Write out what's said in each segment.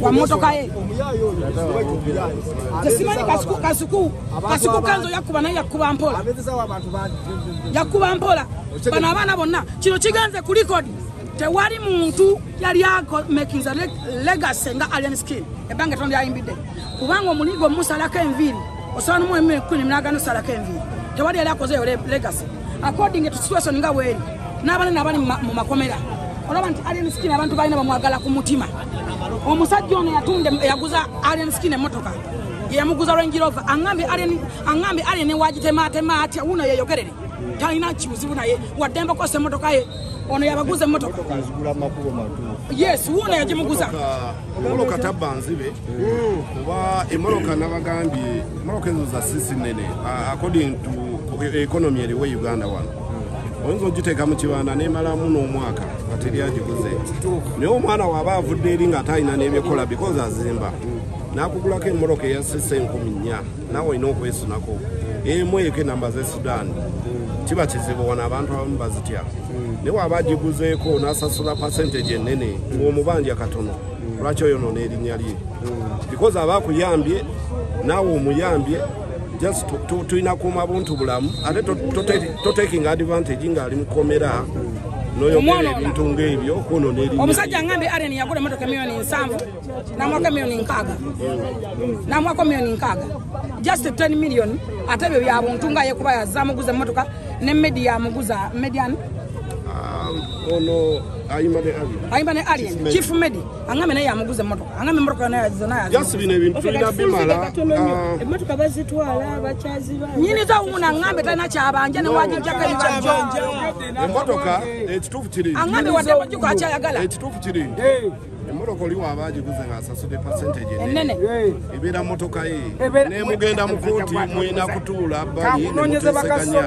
wa motoka ye tesimanyi kasuku kasuku kanzo yakuba naye yakuba mpola. Yakuba mpola. Bano abaana bonna. Kino kigenze ku likodi tewali muntu yali makinza legacy nga alien skin. Ebbanga etono lyayimbidde kubanga omuligo omusalako enviiri osobola nomu kumi minaga nosalako enviiri tewali yali akozeyo legacy. According to situation nga bweri n'abanene abali mu makomera olaba nti alien skin abantu balina bamwagala ku mutima. Omusajja ono yatunda yaguza alien skin emotoka yeyamuguza range rover aŋambye alien wagitematema atya wuno yeyogerere. Talina kibuzibu naye waddembe kosa emotoka ye ono yabaguza emotoka yes wuno yagimuguza. Emoloka tabba nzibe. Kuba emoloka nabagambye emoloka ezo za sisi nene according to economy eriwo uganda wano oyinza ogiteeka mu kibanda nemalamu n'omwaka nga teri agiguze naye omwana waaba avudde eri nga talina n'ebyekola because azimba. Nakugulako emoloka eya sisi enkumi nnya nawe olina okwesunako. Emu eko enamba ze sudan. Kiba kizibu wano abantu abamu bazitya. Naye waaba agiguzeeko n'asasula pasentage enene ng'omubanja katono. Lwaki oyonoona erinnya lye? Because aba akuyambye naawe omuyambye just tulina kuuma buntu bulamu. Ate totaking advantage ng'ali mukomera noyogera ebintu ngaebyo erinnya omusajja aŋambye aren yagula emotoka emiliyoni nsanvu namwako emiliyoni nkaaga. Namwako emiliyoni nkaaga. Just 10 million ate ebyo bya buntu nga yekuba yazamuguza emotoka ne medi yamuguza median. Ono ayimane ayimba ne alien chief medi. Aŋambe naye yamuguza emotoka aŋambe emotoka naye just bino ebintu tulina bimala emotoka bazitwala bakyaziba nyiniza wuno aŋambe talina kyabanja newagijjako ebikyajjo emotoka ekituufu kiri. Aŋambe wadde bajjuko akyayagala ekituufu kiri. Emmotoka oli waaba agiguze ng'asasudde pasentage enene ebeera motoka ye. Nemugenda mu kooti mwina kutuula bbali nemuteeseganya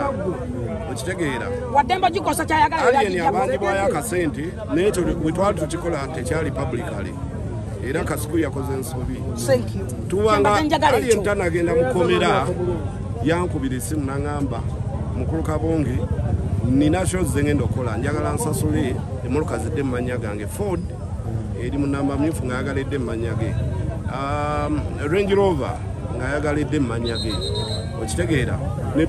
okitegeera. Wadde mbagikosa kyayagala aliyeni abangibwayo akasente nekyo bwe twali tukikola tekyali publicly. Era kasiku yakoze ensobi. Tubanga aliyeni tanagenda mukomera yankubira esimu naŋŋamba mukulu kabonge nina shoze ngenda okukola. Njagala nsasule emmotoka zidde mu mannya gange. Ford eri mu namba myufu ng'ayagaledde mu mannya ge. Range rover ng'ayagaledde mu mannya ge okitegeera ne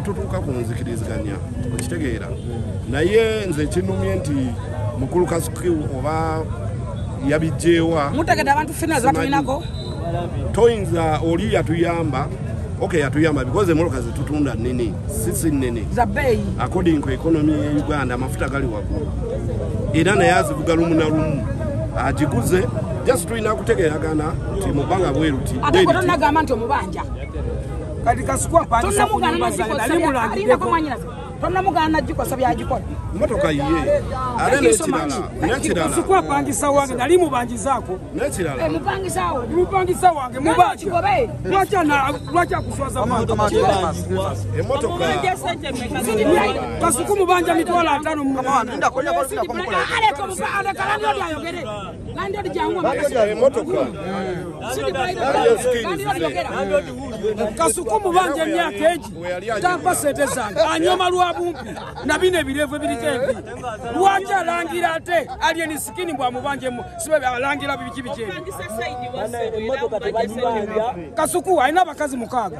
tutuuka ku nzikiriziganya okitegeera. Naye nze kinumye nti mukulu kasuki oba yabijjeewa. Mutegedde abantu fena zebatulinako toyinza oli yatuyamba ok yatuyamba because emoloka zetutunda nene sisi nene zabeeyi according ku economy ye uganda amafuta gali waggulu. Era naye azivuga lumu na lumu agiguze just tulina kutegeeragana nti mubanga bweruti ate gwe tonagamba nti omubanja. Kati kasukwa mpangisa ku tonamugana nyumba zange tonamugana najjikosa byagikola. Motoka yiye ate so nekirala nekirala kasukwa pangisa wange nali mubangizaako. Nekirala mupangisawo mupangisa wange mubanja kigobe lwaki ana- lwaki akuswaza bantu emotoka kasuku mubanja mitwalo atano mu muhanda aleka omukalani oli ayogere. Nandi oli jangu emotoka kasuku mubanja emyaka egi. Tampa sente zange. Anyoma lwa bumpi na bino ebirevu ebiriko embi lwaki alangira ate? Alieni sikini bwamubanjemu sibe alangira biki ebi? Kasuku alina abakazi mukaaga.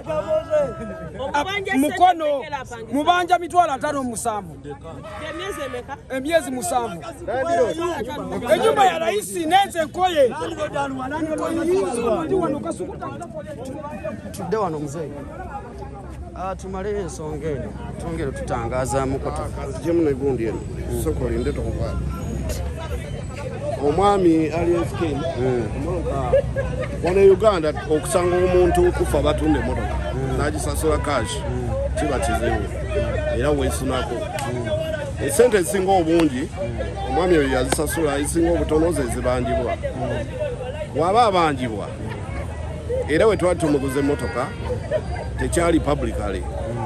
Mukono mubanja mitwalo atano musanvu. Emyezi musanvu. Enyumba ya raisi nenze enkoye tudde wano muzeeyi. Tumale ensonga eno. Twongere tutangazaamuko jemu negundi eno. Soko olinde tokukwata omwami alienskin emmotoka wano e uganda okusanga omuntu kufa batunda emmotoka nagisasula kashi kiba kizibu era weesunako. Esente ezisinga obungi omwami oyo yazisasula ezisinga obutono ze zibangibwa bw'aba abangibwa era we twali tumuguza emmotoka tekyali publicly.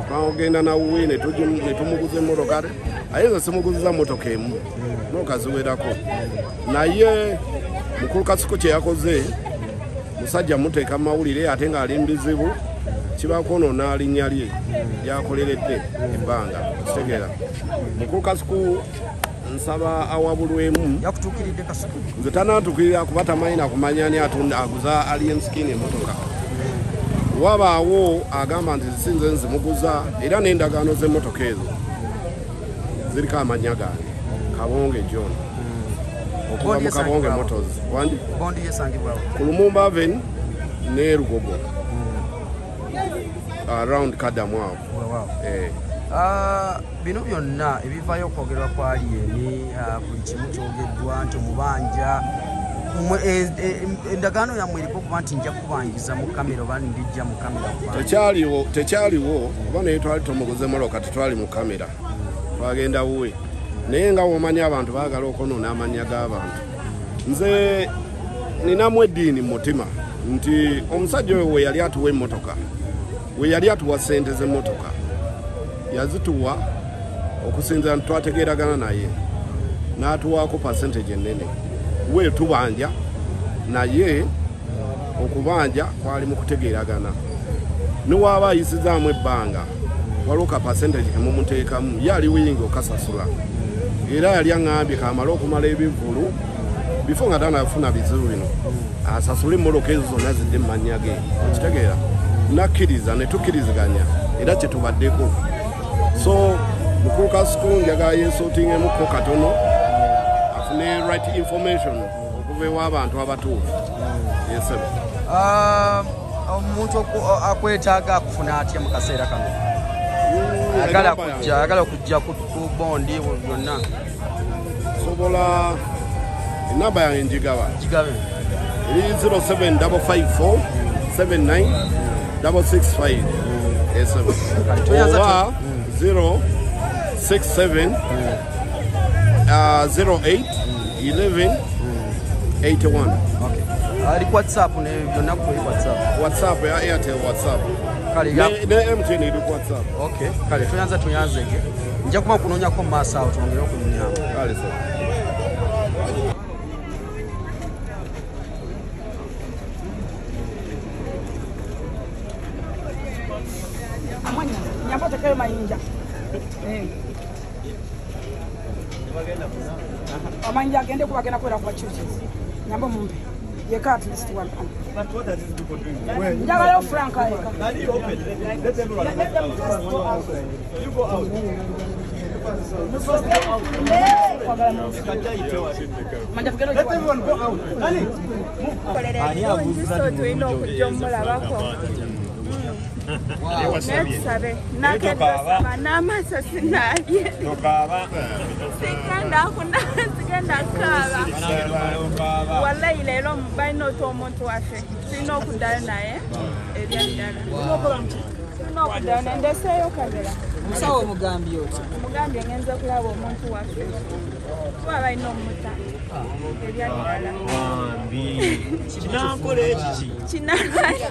Twagenda nawuwe ne tumuguza emmotoka aye nze simuguziza motoka emu motoka ziwerako. Naye mukulu kasuku kye yakoze musajja muteeka mu mawulire ate ng'ali mbizibu kibakwonoona linnya lye lyakoleredde ebbanga kitegeera mukulu kasuku nsaba awabulwemu. Yakutuukiridde kasuku nze tanatukirira kuba tamanyi nakumanya ani atunda aguza alien skin emotoka wabaawo agamba nti zisinze nzimuguza era n'endagaano z'emmotoka ezo ziriko amanya gange kabonge john. Okuva mu kabonge motos ku lumumba aven ne lugogo around kadamu awo Eh, bino byonna ebivaayo okwogerwa kwa alieni ah, buli kimu kyogeddwa nti omubanja. Eh, eh, endagaano yammwe eriko okuba nti nja kubanjiza mu kamera oba ndijja mu kamera tekyaliwo oba naye twali tumuguze moloka tetwali mu kamera. Twagenda wuwe. Naye nga womanyi abantu baagala okwonoona amanya g'abantu. Nze ninamu eddiini mu mutima nti omusajja oyo we yali atuwa emmotoka we yali atuwa sente z'emmotoka yazituwa okusinzira nti twategeeragana naye n'atuwaako pasentage ennene. We tubanja naye okubanja kwali mu kutegeeragana. Niwaaba ayisizaamu ebbanga waliwo ka pasentage kemumuteekamu ye ali wiyingi okasasula. Era yali aŋambye kamale okumala ebivulu bifo nga tanafuna bizibu bino asasule emmoloka ezo zonna zidde mu mannya ge. Okitegeera. Nakkiriza ne tukkiriziganya era kyetubaddeko so mukulu kasuku njagala yeesootingemu katono afune right information okuva ew'abantu abatuufu yesebe Ah, omuntu akwetaaga akufuna atya mu kaseera kano? Ayagala ayagala okujja ku bondi byonna. Sobola enamba yange njigaba. Kigabe eri 07554 79 665 esebe Toyaza oba 067 uh, 08 11 81 Okay. ali ku whatsapp ne byonna ku whatsapp. Whatsapp ya airtel whatsapp. Kale ya- ne ne mtn ku whatsapp. Okay. Kale tuyanza tuyanzege nja kuba kunoonyako mu maaso awo twongere okunyunyamo kale sebe Eh. amayinja agende kuba agenda kwera kuba kyuki nyamba mumpe yeka at least one pound. njagalayo frank eka manja tugende so tulina okujja omulabako netusabe nakedasaba n'amaaso sinalye sigenda kuna sigenda kaaba wallayi leero balina oti omuntu waffe tulina okuddayo naye ebyaddala tulina okuddayo naye ndeseeyo kamera omusawo omugambye otya omugambye ngenze kulaba omuntu waffe kuba balina omuta ebyaddala kinankola ekiki kinalwana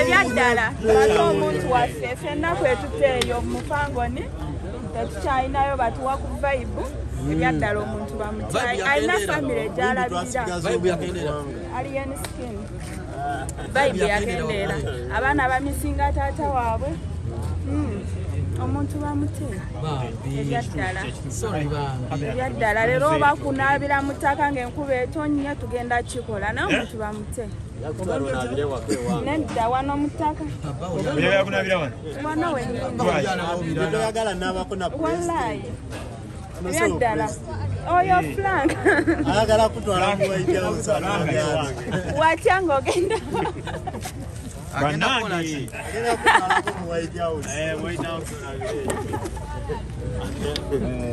ebyaddala ate omuntu waffe ffenna kwetuteeyo mupangoni tetukyalinayo batuwa ku vaibu ebyaddala omuntu bamutyayi alina famire gyalabirira alien skin. Vaibu yakendeera abaana bamisinga taata waabwe. Mm. omuntu bamutee ebyaddala ebyaddala leero oba kunaabira mu ttaka ng'enkuba etonnya tugenda kikola naye omuntu bamute nedda wano mu ttaka wano? Toyagala nabako na wallayi ebyaddala oyo frank ayagala kutwala watya ng'ogenda? Agenda